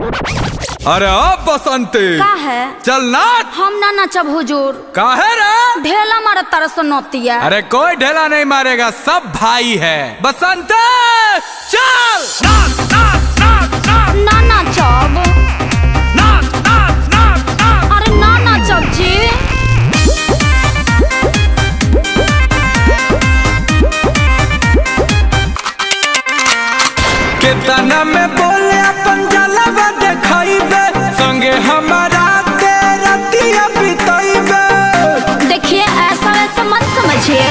अरे अब बसंती। का है? चल नाच हम ना नचब हुजूर। का है रे? ढेला मारे तरस नोतिया अरे कोई ढेला नहीं मारेगा सब भाई है। बसंत चल। नाच नाच नाच नाच ना नचब। नाच नाच नाच नाच अरे ना नचब जी। केतना में बोले हमारा तेरा दिया बिताइबे देखिए ऐसा वैसा मत समझिए।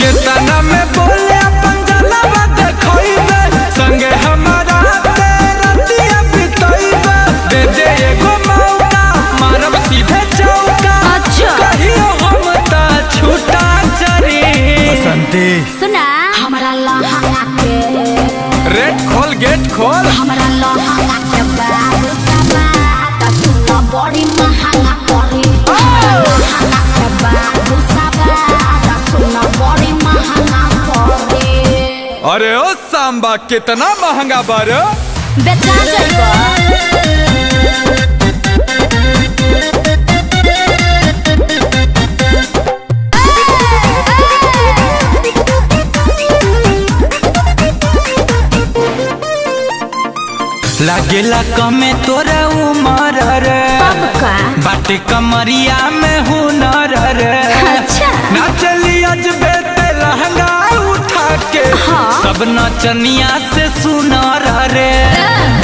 केतना में बोले अपन जलवा देखाइबे संगे हमारा तेरा दिया बिताइबे दे दे एगो मौका मारब सीधे चौका। अच्छा। कहियो हम ता छूटा चरी। बसंती। सुना। हमारा लहंगा के रेड खोल गेट खोल। हमारा लहंगा के बाबू समा त सुन बड़ी महँगा के बड़ी महँगा अरे ओ सांबा कितना महँगा बार बेचा जाएगा लागेला कमे तोरा उमर रे। बट कमरिया में हुनर रे। अच्छा। ना चली अजबे ते लहंगा उठा के हाँ। सब नचनिया से सुनर रे।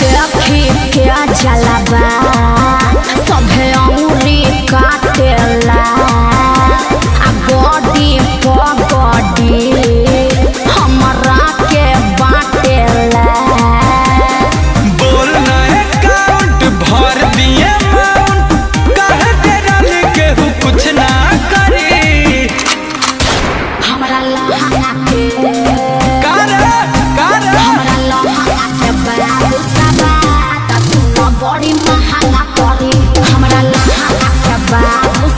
देखी क्या जलाबा। सभे अंगुरी बड़ी महँगा पड़ी हमरा लहंगा के बाबू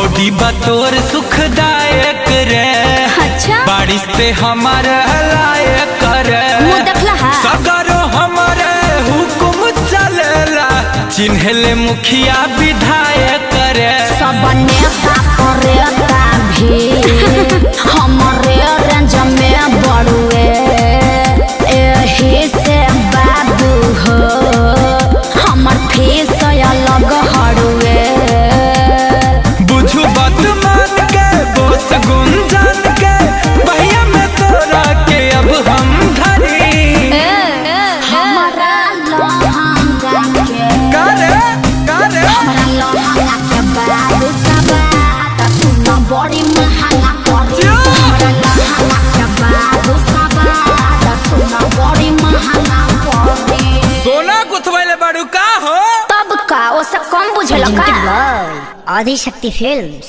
बॉडी बतौर सुखदायक रे। अच्छा। बारिश पे हमारे लायक रे सगरो हमारे हुकुम चलेला। चिन्हले मुखिया विधायक आदिशक्ति फिल्म्स